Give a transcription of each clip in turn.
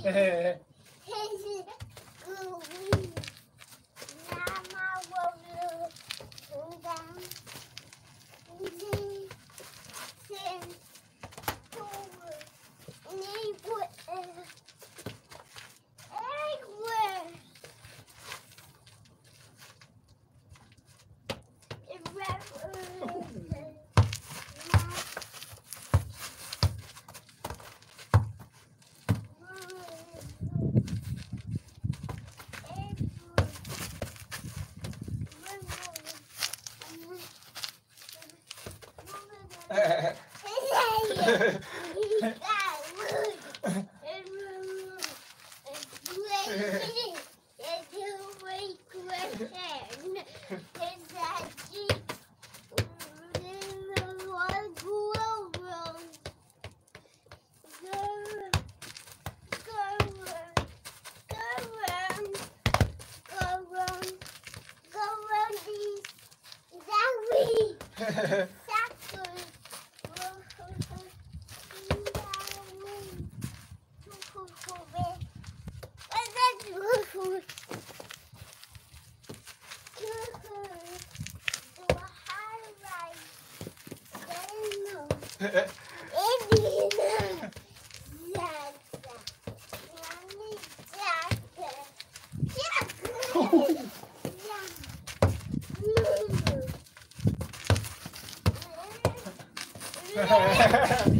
Spin around. 嘿谢嘿姨嘿嘿嘿嘿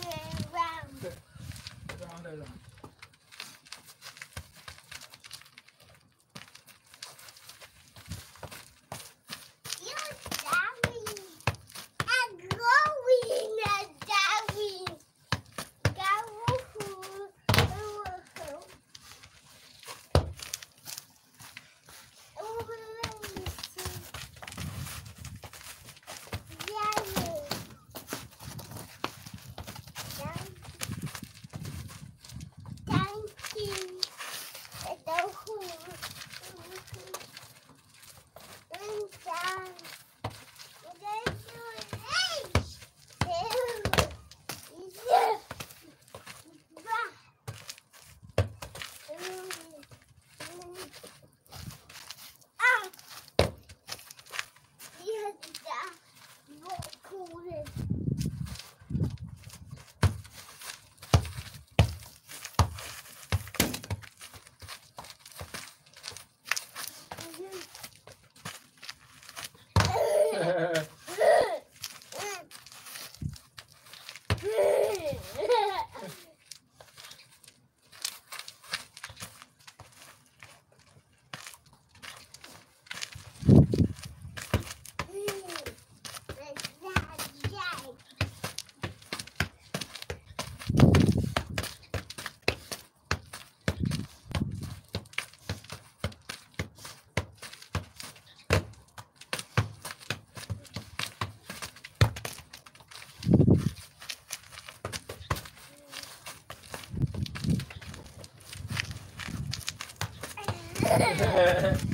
Ooh.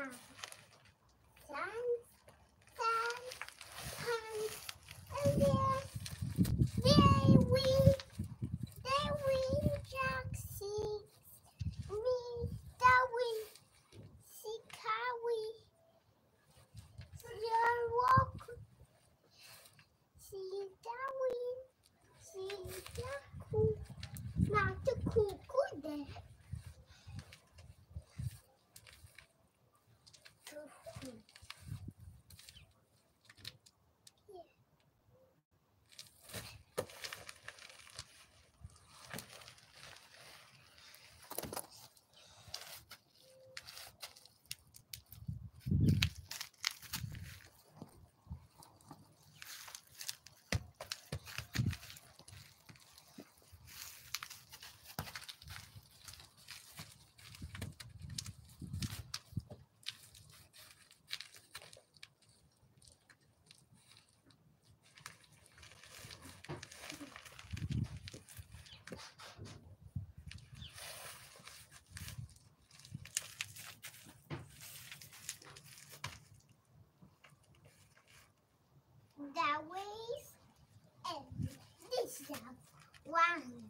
power. that ways and this is one.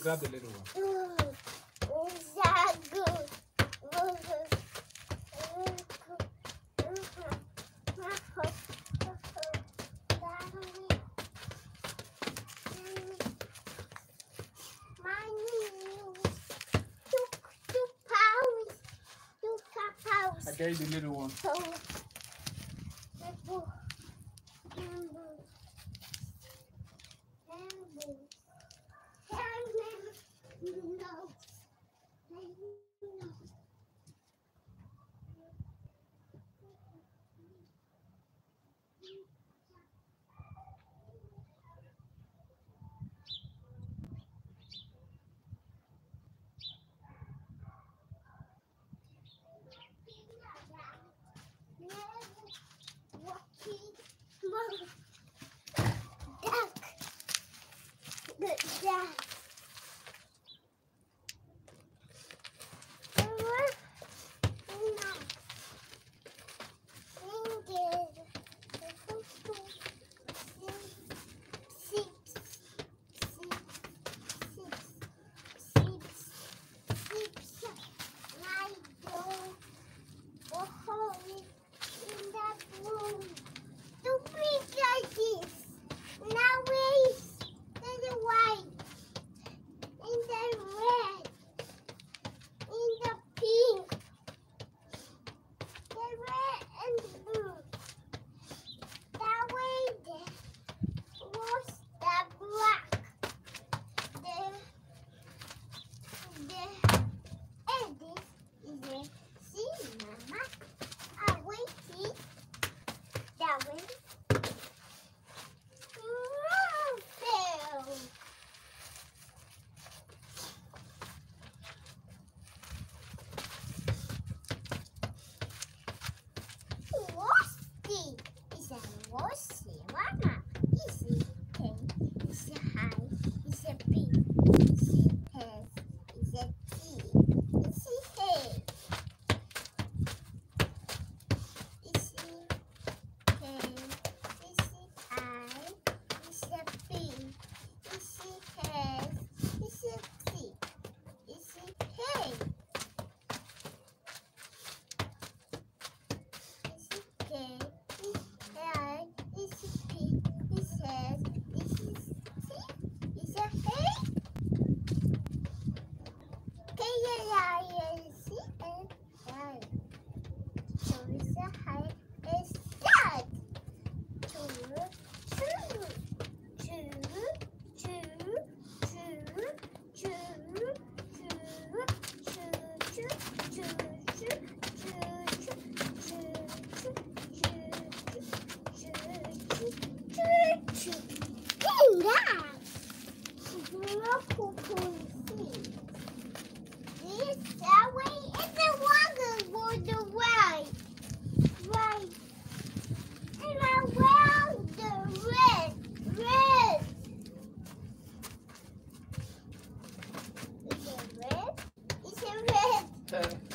grab the little one. I gave the little one. Hey. Uh,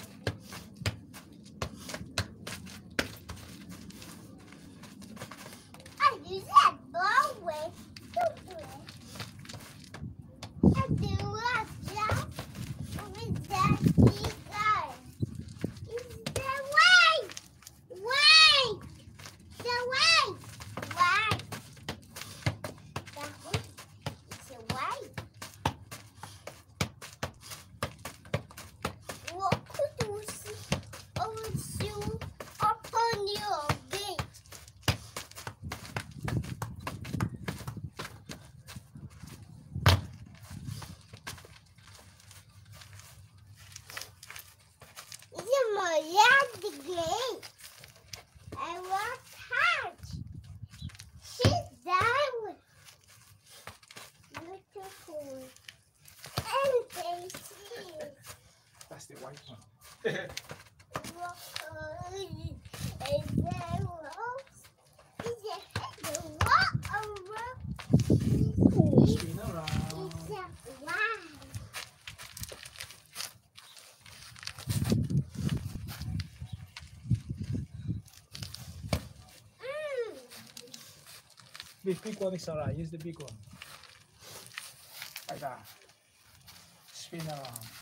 white one. The big one is alright. Use the big one. Like that. Spin around.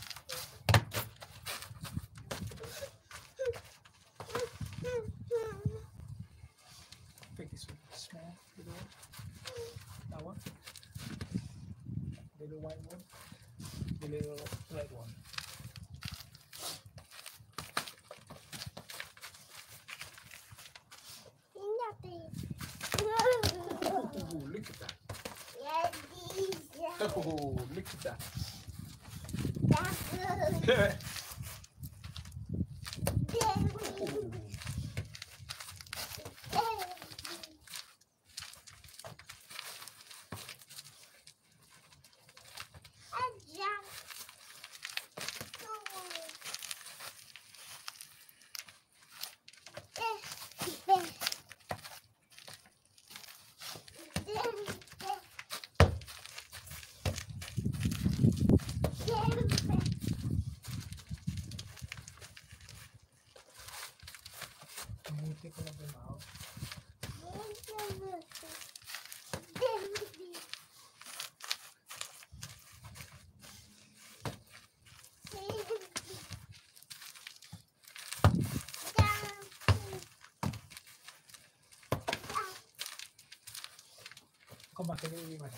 Come back a little bit, madam.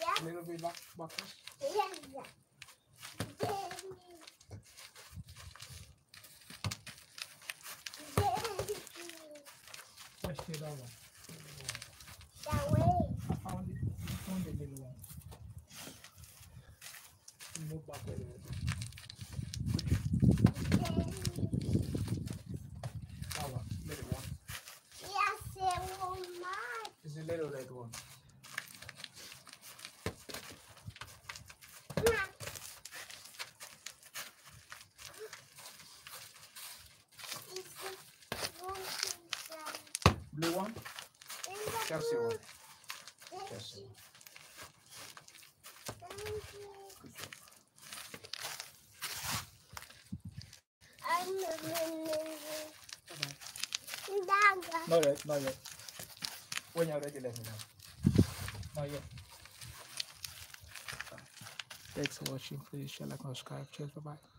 A little bit back, backwards. Let's do that one. I found it. I found the little one. Move back a little bit. Not yet, not yet. When you're ready, let me know. Not yet. Thanks for watching. Please share, like, and subscribe. Cheers. Bye bye.